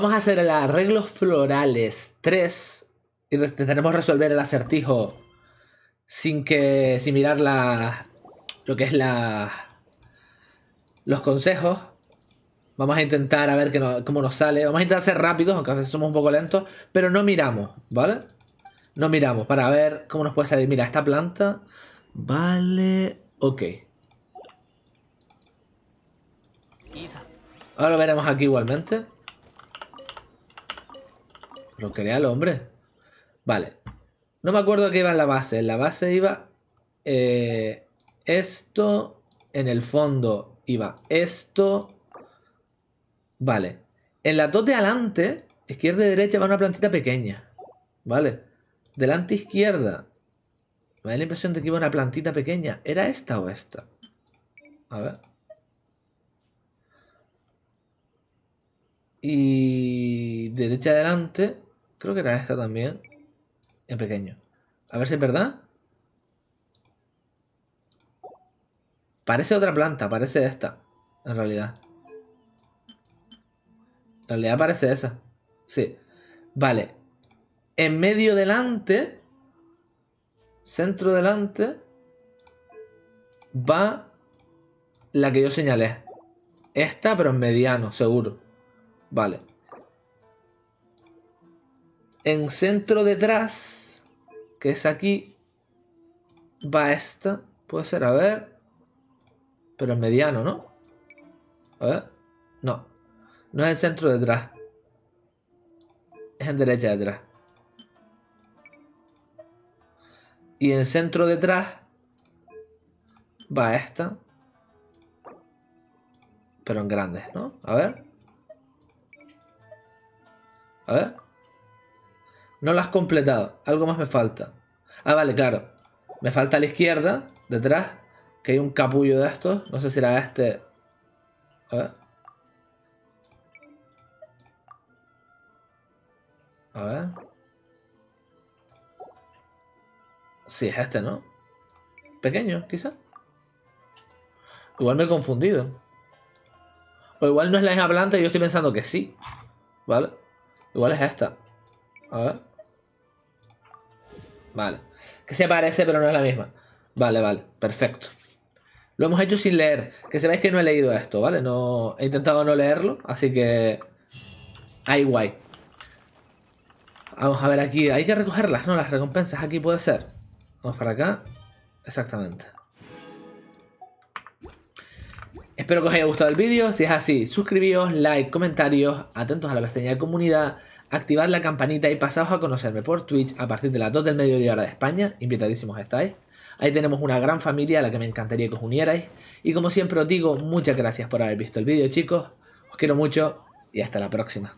Vamos a hacer el arreglos florales 3 y intentaremos resolver el acertijo sin que sin mirar la lo que es la los consejos. Vamos a intentar a ver cómo nos sale. Vamos a intentar ser rápidos, aunque a veces somos un poco lentos, pero no miramos, ¿vale? No miramos para ver cómo nos puede salir. Mira, esta planta. Vale, ok. Ahora lo veremos aquí igualmente. Lo quería el hombre. Vale. No me acuerdo qué iba en la base. En la base iba... Eh, esto. En el fondo iba esto. Vale. En la dos de adelante, izquierda y derecha, va una plantita pequeña. Vale. Delante izquierda. Me da la impresión de que iba una plantita pequeña. ¿Era esta o esta? A ver. Y derecha adelante, creo que era esta también, en pequeño. A ver si es verdad. Parece otra planta, parece esta, en realidad. En realidad parece esa. Sí. Vale. En medio delante, centro delante, va la que yo señalé. Esta, pero en mediano, seguro. Vale. En centro detrás, que es aquí, va esta. Puede ser, a ver. Pero en mediano, ¿no? A ver. No. No es el centro detrás. Es en derecha detrás. Y en centro detrás va esta. Pero en grandes, ¿no? A ver. A ver. No lo has completado. Algo más me falta. Ah, vale, claro. Me falta a la izquierda, detrás, que hay un capullo de estos. No sé si era este. A ver. A ver. Sí, es este, ¿no? Pequeño, quizá. Igual me he confundido. O igual no es la misma planta y yo estoy pensando que sí. ¿Vale? Igual es esta. A ver. Vale. Que se parece, pero no es la misma. Vale, vale. Perfecto. Lo hemos hecho sin leer. Que sepáis que no he leído esto, ¿vale? No, he intentado no leerlo, así que... Ahí guay. Vamos a ver aquí. Hay que recogerlas, ¿no? Las recompensas aquí puede ser. Vamos para acá. Exactamente. Espero que os haya gustado el vídeo. Si es así, suscribíos, like, comentarios, atentos a la pestaña de comunidad, activad la campanita y pasaos a conocerme por Twitch a partir de las 2 del mediodía hora de España. Invitadísimos estáis. Ahí tenemos una gran familia a la que me encantaría que os unierais. Y como siempre os digo, muchas gracias por haber visto el vídeo chicos. Os quiero mucho y hasta la próxima.